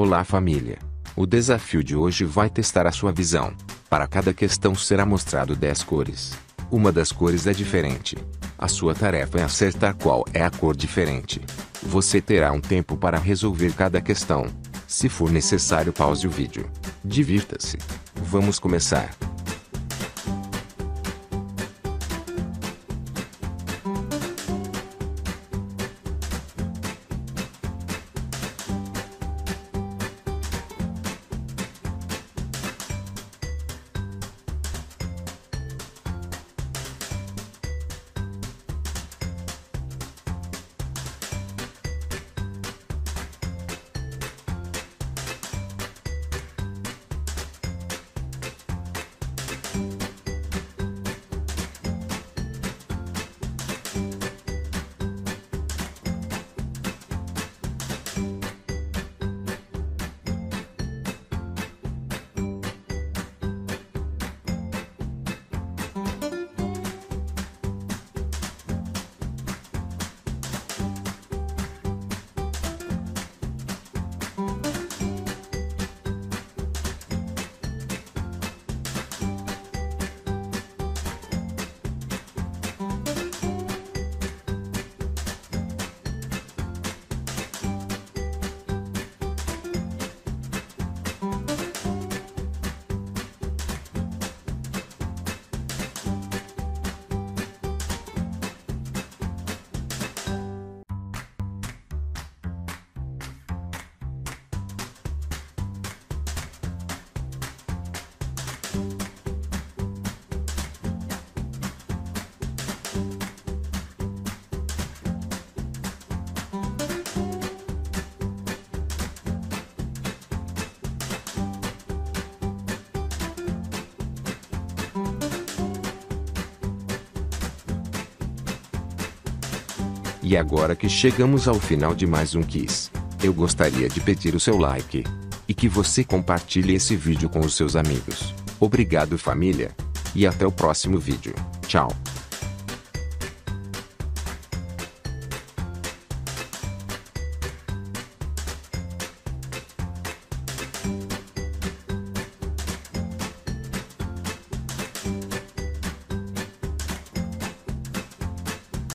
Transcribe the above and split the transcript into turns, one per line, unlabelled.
Olá família! O desafio de hoje vai testar a sua visão. Para cada questão será mostrado 10 cores. Uma das cores é diferente. A sua tarefa é acertar qual é a cor diferente. Você terá um tempo para resolver cada questão. Se for necessário pause o vídeo. Divirta-se. Vamos começar. E agora que chegamos ao final de mais um Kiss, eu gostaria de pedir o seu like. E que você compartilhe esse vídeo com os seus amigos. Obrigado família. E até o próximo vídeo. Tchau.